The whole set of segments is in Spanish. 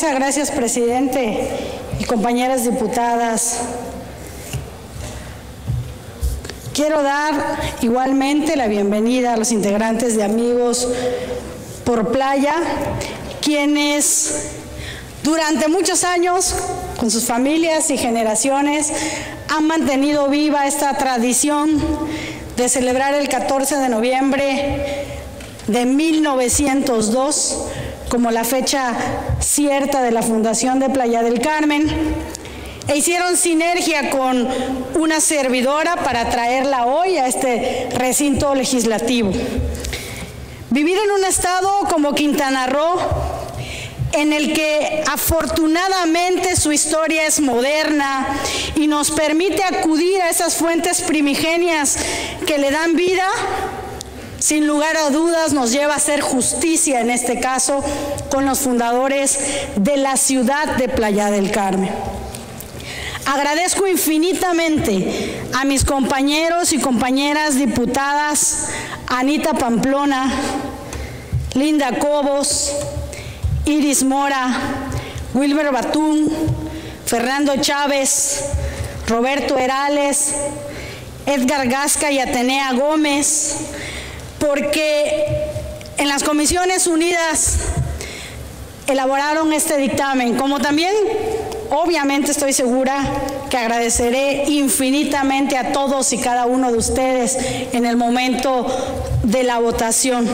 Gracias, presidente y compañeras diputadas. Quiero dar igualmente la bienvenida a los integrantes de Amigos por Playa, quienes durante muchos años, con sus familias y generaciones, han mantenido viva esta tradición de celebrar el 14 de noviembre de 1902 como la fecha cierta de la fundación de Playa del Carmen, e hicieron sinergia con una servidora para traerla hoy a este recinto legislativo. Vivir en un estado como Quintana Roo, en el que afortunadamente su historia es moderna y nos permite acudir a esas fuentes primigenias que le dan vida, sin lugar a dudas nos lleva a hacer justicia en este caso con los fundadores de la ciudad de Playa del Carmen. Agradezco infinitamente a mis compañeros y compañeras diputadas Anita Pamplona, Linda Cobos, Iris Mora, Wilber Batún, Fernando Chávez, Roberto Herales, Edgar Gasca y Atenea Gómez, porque en las Comisiones Unidas elaboraron este dictamen, como también obviamente estoy segura que agradeceré infinitamente a todos y cada uno de ustedes en el momento de la votación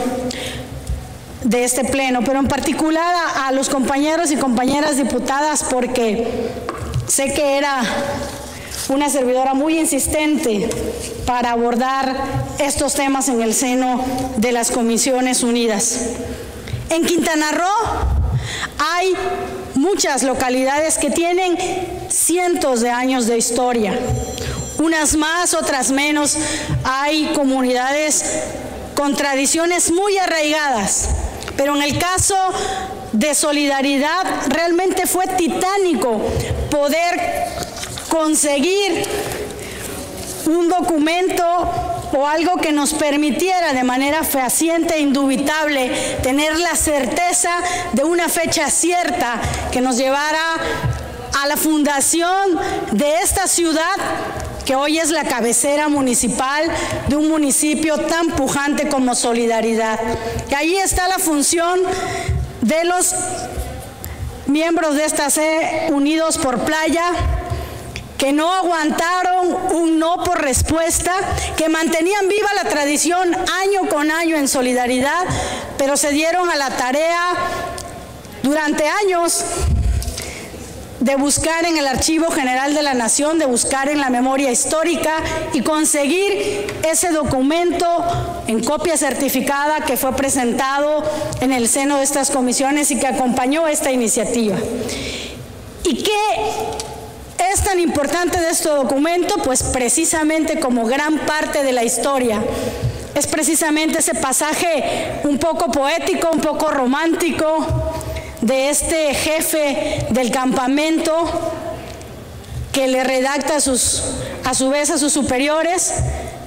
de este pleno, pero en particular a, los compañeros y compañeras diputadas porque sé que era una servidora muy insistente para abordar estos temas en el seno de las Comisiones Unidas. En Quintana Roo hay muchas localidades que tienen cientos de años de historia, unas más, otras menos. Hay comunidades con tradiciones muy arraigadas, pero en el caso de solidaridad realmente fue titánico poder conseguir un documento o algo que nos permitiera de manera fehaciente e indubitable tener la certeza de una fecha cierta que nos llevara a la fundación de esta ciudad que hoy es la cabecera municipal de un municipio tan pujante como Solidaridad. Y ahí está la función de los miembros de esta C Unidos por Playa, que no aguantaron un no por respuesta, que mantenían viva la tradición año con año en solidaridad, pero se dieron a la tarea durante años de buscar en el Archivo General de la Nación, de buscar en la memoria histórica y conseguir ese documento en copia certificada que fue presentado en el seno de estas comisiones y que acompañó esta iniciativa. ¿Y qué es tan importante de este documento? Pues precisamente como gran parte de la historia. Es precisamente ese pasaje un poco poético, un poco romántico de este jefe del campamento que le redacta a, a su vez a sus superiores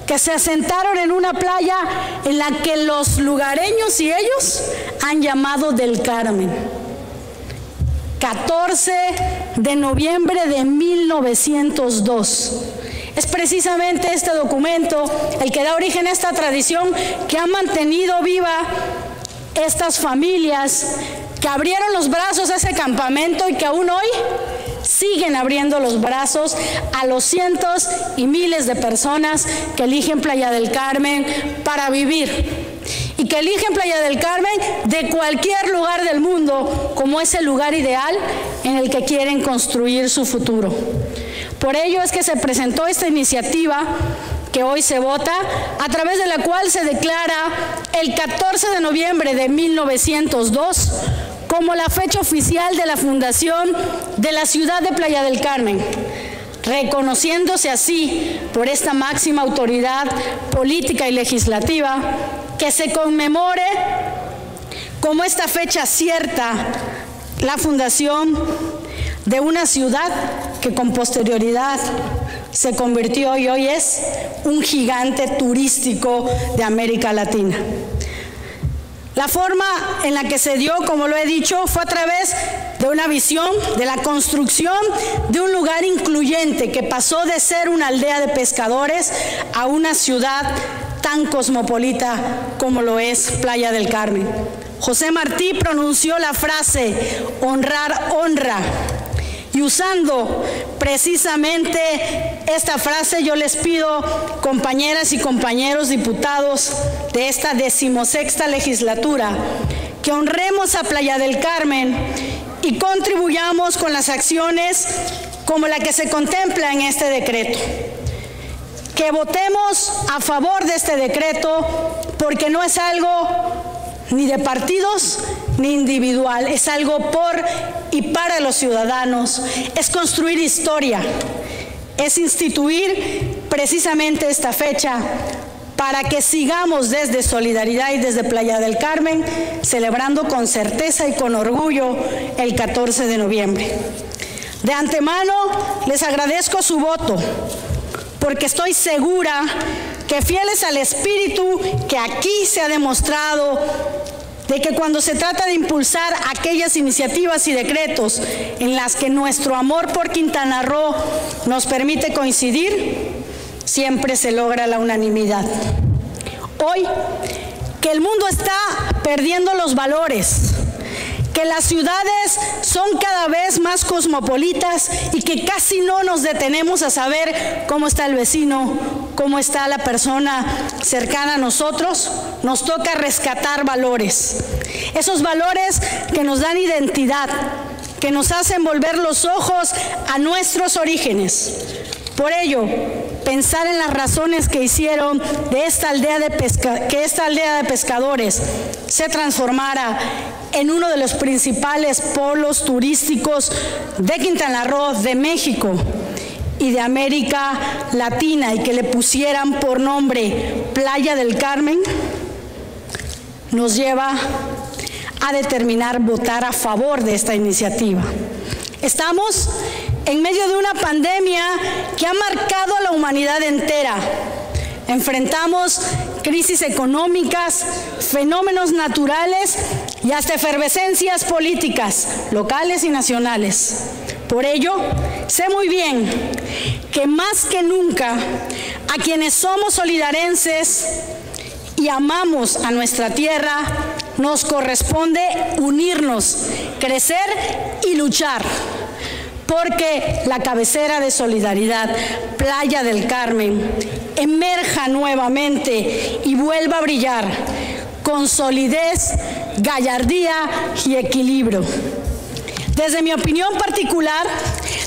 que se asentaron en una playa en la que los lugareños y ellos han llamado del Carmen. 14 de noviembre de 1902. Es precisamente este documento el que da origen a esta tradición que ha mantenido viva estas familias que abrieron los brazos a ese campamento y que aún hoy siguen abriendo los brazos a los cientos y miles de personas que eligen Playa del Carmen para vivir que eligen Playa del Carmen de cualquier lugar del mundo como ese lugar ideal en el que quieren construir su futuro. Por ello es que se presentó esta iniciativa que hoy se vota, a través de la cual se declara el 14 de noviembre de 1902 como la fecha oficial de la fundación de la ciudad de Playa del Carmen, reconociéndose así por esta máxima autoridad política y legislativa que se conmemore como esta fecha cierta la fundación de una ciudad que con posterioridad se convirtió y hoy es un gigante turístico de América Latina. La forma en la que se dio, como lo he dicho, fue a través de una visión de la construcción de un lugar incluyente que pasó de ser una aldea de pescadores a una ciudad cosmopolita como lo es Playa del Carmen. José Martí pronunció la frase honrar honra y usando precisamente esta frase, yo les pido, compañeras y compañeros diputados de esta decimosexta legislatura, que honremos a Playa del Carmen y contribuyamos con las acciones como la que se contempla en este decreto. Que votemos a favor de este decreto porque no es algo ni de partidos ni individual, es algo por y para los ciudadanos, es construir historia, es instituir precisamente esta fecha para que sigamos desde Solidaridad y desde Playa del Carmen celebrando con certeza y con orgullo el 14 de noviembre. De antemano les agradezco su voto, porque estoy segura que fieles al espíritu que aquí se ha demostrado de que cuando se trata de impulsar aquellas iniciativas y decretos en las que nuestro amor por Quintana Roo nos permite coincidir, siempre se logra la unanimidad. Hoy, que el mundo está perdiendo los valores, que las ciudades son cada vez más cosmopolitas y que casi no nos detenemos a saber cómo está el vecino, cómo está la persona cercana a nosotros, nos toca rescatar valores. Esos valores que nos dan identidad, que nos hacen volver los ojos a nuestros orígenes. Por ello, pensar en las razones que hicieron de esta aldea de que esta aldea de pescadores se transformara en uno de los principales polos turísticos de Quintana Roo, de México y de América Latina y que le pusieran por nombre Playa del Carmen, nos lleva a determinar votar a favor de esta iniciativa. Estamos en medio de una pandemia que ha marcado a la humanidad entera. Enfrentamos crisis económicas, fenómenos naturales y hasta efervescencias políticas, locales y nacionales. Por ello, sé muy bien que más que nunca a quienes somos solidarenses y amamos a nuestra tierra, nos corresponde unirnos, crecer y luchar porque la cabecera de solidaridad, Playa del Carmen, emerja nuevamente y vuelva a brillar con solidez, gallardía y equilibrio. Desde mi opinión particular,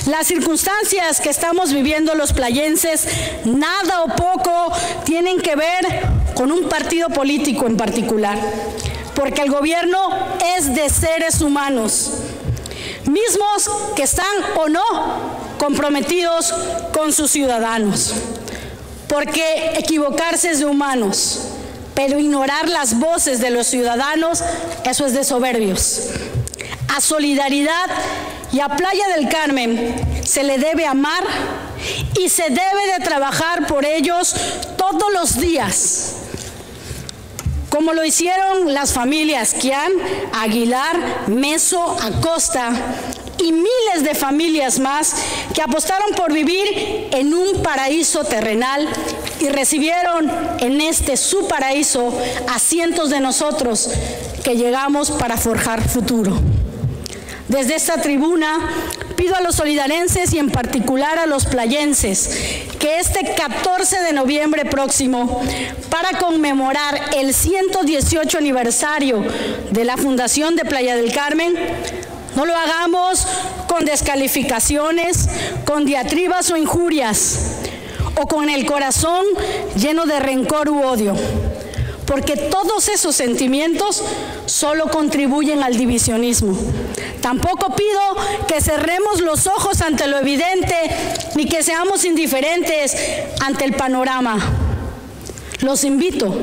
las circunstancias que estamos viviendo los playenses, nada o poco tienen que ver con un partido político en particular, porque el gobierno es de seres humanos mismos que están o no comprometidos con sus ciudadanos. Porque equivocarse es de humanos, pero ignorar las voces de los ciudadanos, eso es de soberbios. A solidaridad y a Playa del Carmen se le debe amar y se debe de trabajar por ellos todos los días como lo hicieron las familias Kian, Aguilar, Meso, Acosta y miles de familias más que apostaron por vivir en un paraíso terrenal y recibieron en este su paraíso a cientos de nosotros que llegamos para forjar futuro. Desde esta tribuna pido a los solidarenses y en particular a los playenses que este 14 de noviembre próximo, para conmemorar el 118 aniversario de la Fundación de Playa del Carmen, no lo hagamos con descalificaciones, con diatribas o injurias, o con el corazón lleno de rencor u odio porque todos esos sentimientos solo contribuyen al divisionismo. Tampoco pido que cerremos los ojos ante lo evidente ni que seamos indiferentes ante el panorama. Los invito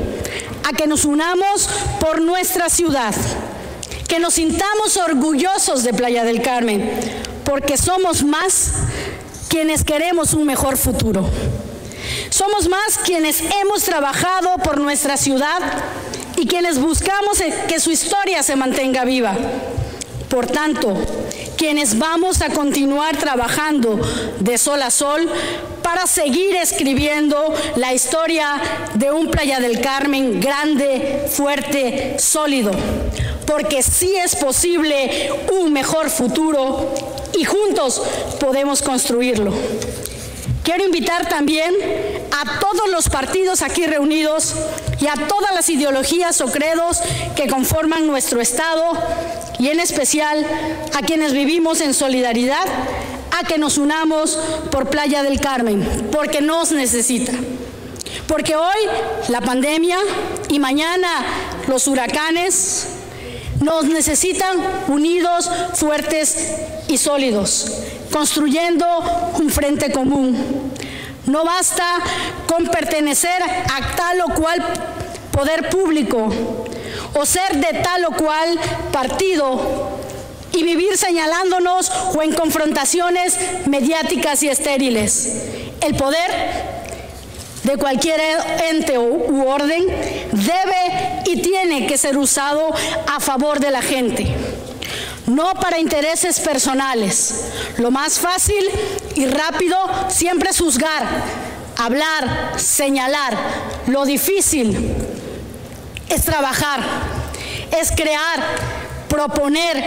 a que nos unamos por nuestra ciudad, que nos sintamos orgullosos de Playa del Carmen, porque somos más quienes queremos un mejor futuro. Somos más quienes hemos trabajado por nuestra ciudad y quienes buscamos que su historia se mantenga viva. Por tanto, quienes vamos a continuar trabajando de sol a sol para seguir escribiendo la historia de un Playa del Carmen grande, fuerte, sólido, porque sí es posible un mejor futuro y juntos podemos construirlo. Quiero invitar también a todos los partidos aquí reunidos y a todas las ideologías o credos que conforman nuestro Estado y en especial a quienes vivimos en solidaridad a que nos unamos por Playa del Carmen, porque nos necesita. Porque hoy la pandemia y mañana los huracanes nos necesitan unidos, fuertes y sólidos, construyendo un frente común. No basta con pertenecer a tal o cual poder público o ser de tal o cual partido y vivir señalándonos o en confrontaciones mediáticas y estériles. El poder de cualquier ente u orden debe que ser usado a favor de la gente, no para intereses personales. Lo más fácil y rápido siempre es juzgar, hablar, señalar. Lo difícil es trabajar, es crear, proponer,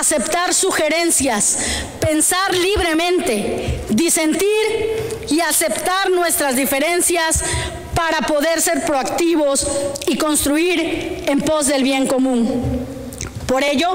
aceptar sugerencias, pensar libremente, disentir y aceptar nuestras diferencias para poder ser proactivos y construir en pos del bien común. Por ello,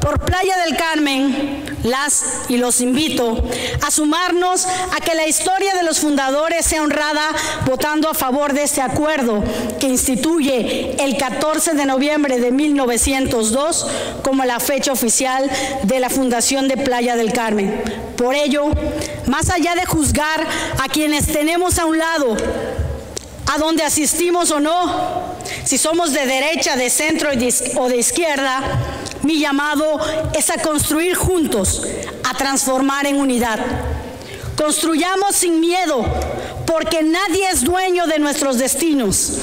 por Playa del Carmen, las y los invito a sumarnos a que la historia de los fundadores sea honrada votando a favor de este acuerdo que instituye el 14 de noviembre de 1902 como la fecha oficial de la fundación de Playa del Carmen. Por ello, más allá de juzgar a quienes tenemos a un lado, a donde asistimos o no, si somos de derecha, de centro o de izquierda, mi llamado es a construir juntos, a transformar en unidad. Construyamos sin miedo, porque nadie es dueño de nuestros destinos.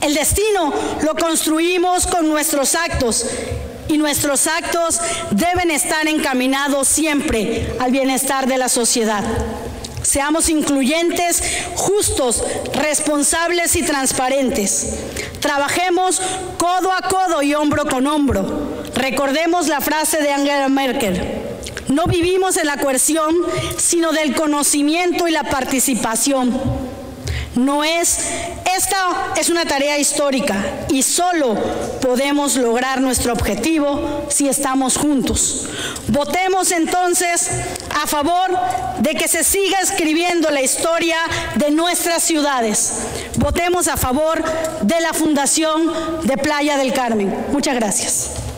El destino lo construimos con nuestros actos y nuestros actos deben estar encaminados siempre al bienestar de la sociedad. Seamos incluyentes, justos, responsables y transparentes. Trabajemos codo a codo y hombro con hombro. Recordemos la frase de Angela Merkel. No vivimos en la coerción, sino del conocimiento y la participación. No es, esta es una tarea histórica y solo podemos lograr nuestro objetivo si estamos juntos. Votemos entonces a favor de que se siga escribiendo la historia de nuestras ciudades. Votemos a favor de la Fundación de Playa del Carmen. Muchas gracias.